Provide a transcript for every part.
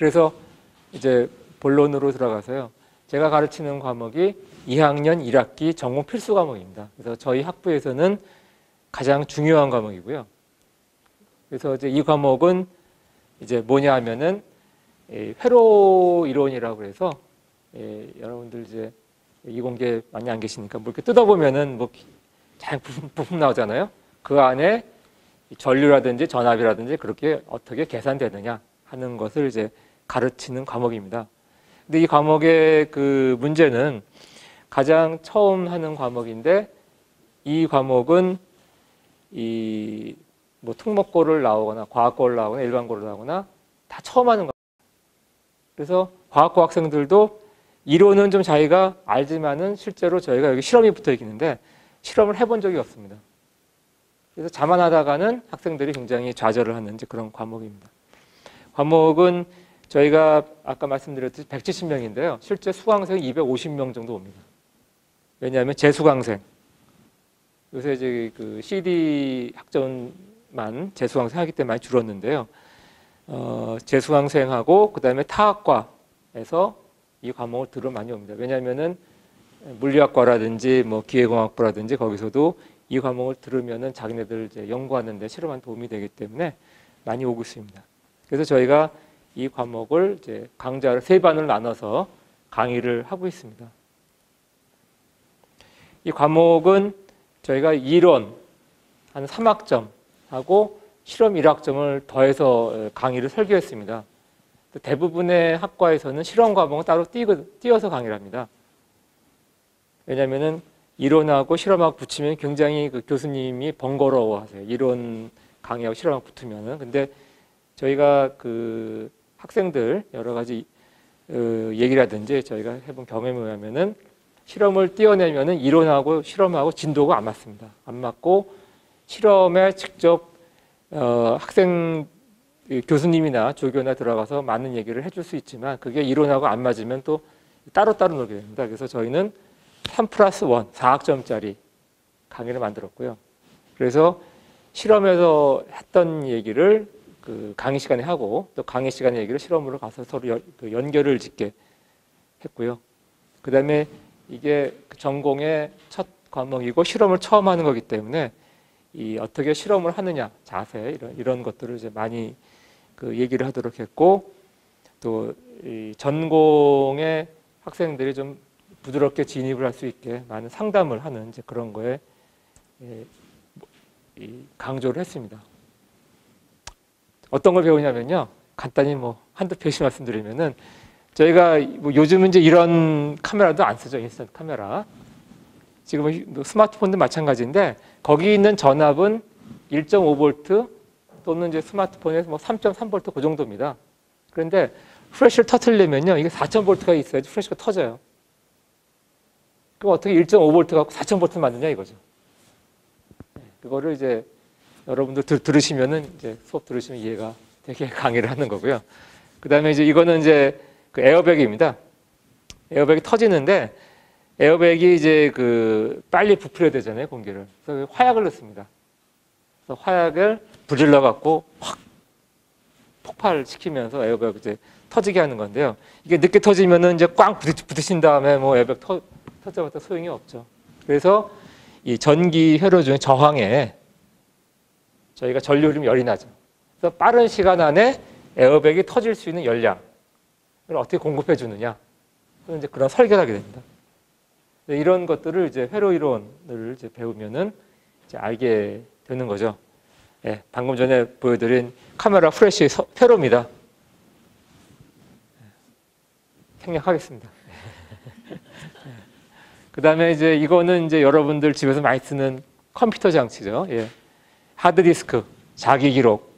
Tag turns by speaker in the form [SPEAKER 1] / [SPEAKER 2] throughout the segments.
[SPEAKER 1] 그래서 이제 본론으로 들어가서요. 제가 가르치는 과목이 2학년 1학기 전공 필수 과목입니다. 그래서 저희 학부에서는 가장 중요한 과목이고요. 그래서 이제 이 과목은 이제 뭐냐 하면은 회로 이론이라고 해서 예, 여러분들 이제 이공계 많이 안 계시니까 뭐 이렇게 뜯어보면은 뭐잘 부품, 부품 나오잖아요. 그 안에 전류라든지 전압이라든지 그렇게 어떻게 계산되느냐 하는 것을 이제 가르치는 과목입니다. 근데 이 과목의 그 문제는 가장 처음 하는 과목인데 이 과목은 이 뭐 특목고를 나오거나 과학고를 나오거나 일반고를 나오거나 다 처음 하는 거예요. 그래서 과학고 학생들도 이론은 좀 자기가 알지만은 실제로 저희가 여기 실험이 붙어 있는데 실험을 해본 적이 없습니다. 그래서 자만하다가는 학생들이 굉장히 좌절을 하는 그런 과목입니다. 과목은 저희가 아까 말씀드렸듯이 170명인데요. 실제 수강생이 250명 정도 옵니다. 왜냐하면 재수강생. 요새 이제 그 CD 학점만 재수강생 하기 때문에 많이 줄었는데요. 어, 재수강생하고 그 다음에 타학과에서 이 과목을 들어 많이 옵니다. 왜냐하면은 물리학과라든지 뭐 기계공학부라든지 거기서도 이 과목을 들으면은 자기네들 이제 연구하는데 실험한 도움이 되기 때문에 많이 오고 있습니다. 그래서 저희가 이 과목을 이제 강좌를 세 반을 나눠서 강의를 하고 있습니다. 이 과목은 저희가 이론 한 3학점 하고 실험 1학점을 더해서 강의를 설계했습니다. 대부분의 학과에서는 실험 과목은 따로 띄어서 강의를 합니다. 왜냐하면 이론하고 실험하고 붙이면 굉장히 그 교수님이 번거로워하세요. 이론 강의하고 실험하고 붙으면은. 근데 저희가 그 학생들 여러 가지 어, 얘기라든지 저희가 해본 경험에 의하면은 실험을 띄어내면은 이론하고 실험하고 진도가 안 맞습니다. 안 맞고 실험에 직접 어, 학생 교수님이나 조교나 들어가서 많은 얘기를 해줄 수 있지만 그게 이론하고 안 맞으면 또 따로따로 놀게 됩니다. 그래서 저희는 3 플러스 1, 4학점짜리 강의를 만들었고요. 그래서 실험에서 했던 얘기를 그 강의 시간에 하고 또 강의 시간에 얘기를 실험으로 가서 서로 연, 그 연결을 짓게 했고요. 그 다음에 이게 그 전공의 첫 과목이고 실험을 처음 하는 거기 때문에 이 어떻게 실험을 하느냐 자세 이런 이런 것들을 이제 많이 그 얘기를 하도록 했고 또 이 전공의 학생들이 좀 부드럽게 진입을 할 수 있게 많은 상담을 하는 이제 그런 거에 예, 강조를 했습니다. 어떤 걸 배우냐면요. 간단히 뭐 한두 페이지 말씀드리면은 저희가 뭐 요즘은 이제 이런 카메라도 안 쓰죠. 인스턴트 카메라. 지금 뭐 스마트폰도 마찬가지인데 거기 있는 전압은 1.5V 또는 이제 스마트폰에서 뭐 3.3V 그 정도입니다. 그런데 프레쉬를 터트리려면요. 이게 4.0V가 있어야지 프레쉬가 터져요. 그럼 어떻게 1.5V 갖고 4.0V 만드냐 이거죠. 네, 그거를 이제 여러분들 들, 들으시면은 이제 수업 들으시면 이해가 되게 강의를 하는 거고요. 그 다음에 이제 이거는 이제 그 에어백입니다. 에어백이 터지는데 에어백이 이제 그 빨리 부풀어야 되잖아요, 공기를. 그래서 화약을 넣습니다. 그래서 화약을 불질러 갖고 확 폭발시키면서 에어백 이제 터지게 하는 건데요. 이게 늦게 터지면은 이제 꽝 부딪힌 다음에 뭐 에어백 터, 터져봤자 소용이 없죠. 그래서 이 전기 회로 중에 저항에 저희가 전류를 열이 나죠. 그래서 빠른 시간 안에 에어백이 터질 수 있는 열량을 어떻게 공급해 주느냐. 이제 그런 설계를 하게 됩니다. 이런 것들을 이제 회로 이론을 이제 배우면은 이제 알게 되는 거죠. 예, 방금 전에 보여드린 카메라 프레쉬 회로입니다. 생략하겠습니다. 그 다음에 이제 이거는 이제 여러분들 집에서 많이 쓰는 컴퓨터 장치죠. 예. 하드디스크, 자기 기록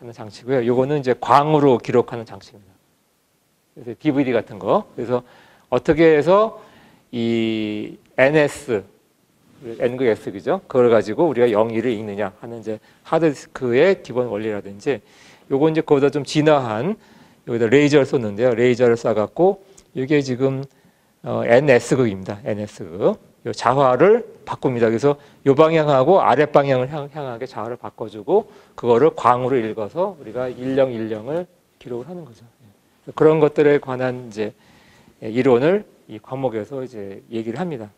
[SPEAKER 1] 하는 장치고요. 요거는 이제 광으로 기록하는 장치입니다. 그래서 DVD 같은 거. 그래서 어떻게 해서 이 NS, N그 S 그죠? 그걸 가지고 우리가 0, 1을 읽느냐 하는 이제 하드디스크의 기본 원리라든지 요거 이제 그보다 좀 진화한 여기다 레이저를 쏘는데요. 레이저를 쏴갖고 이게 지금 어, NS극입니다. NS극. 요 자화를 바꿉니다. 그래서 요 방향하고 아래 방향을 향, 하게 자화를 바꿔주고 그거를 광으로 읽어서 우리가 일령 일령을 기록을 하는 거죠. 예. 그런 것들에 관한 이제 이론을 이 과목에서 이제 얘기를 합니다.